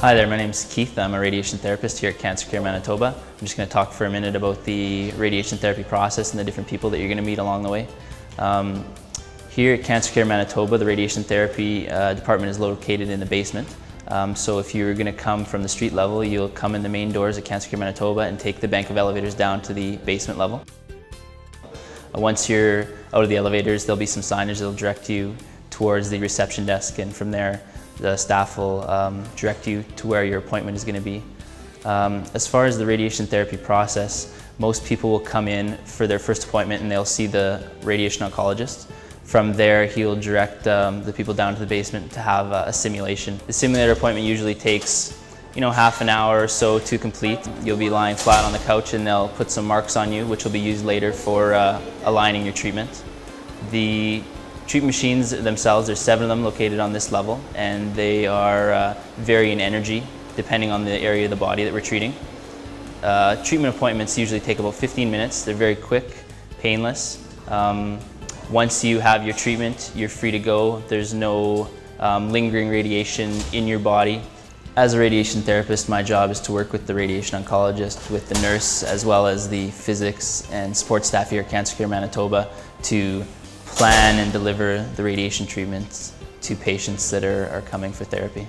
Hi there, my name is Keith. I'm a radiation therapist here at CancerCare Manitoba. I'm just going to talk for a minute about the radiation therapy process and the different people that you're going to meet along the way. Um, here at CancerCare Manitoba, the radiation therapy uh, department is located in the basement. Um, so if you're going to come from the street level, you'll come in the main doors at CancerCare Manitoba and take the bank of elevators down to the basement level. Uh, once you're out of the elevators, there'll be some signage that'll direct you towards the reception desk and from there the staff will um, direct you to where your appointment is going to be. Um, as far as the radiation therapy process, most people will come in for their first appointment and they'll see the radiation oncologist. From there, he'll direct um, the people down to the basement to have a, a simulation. The simulator appointment usually takes you know, half an hour or so to complete. You'll be lying flat on the couch and they'll put some marks on you, which will be used later for uh, aligning your treatment. The treatment machines themselves, there's seven of them located on this level, and they are uh, vary in energy depending on the area of the body that we're treating. Uh, treatment appointments usually take about 15 minutes. They're very quick, painless. Um, once you have your treatment, you're free to go. There's no um, lingering radiation in your body. As a radiation therapist, my job is to work with the radiation oncologist, with the nurse, as well as the physics and support staff here at CancerCare Manitoba to plan and deliver the radiation treatments to patients that are, are coming for therapy.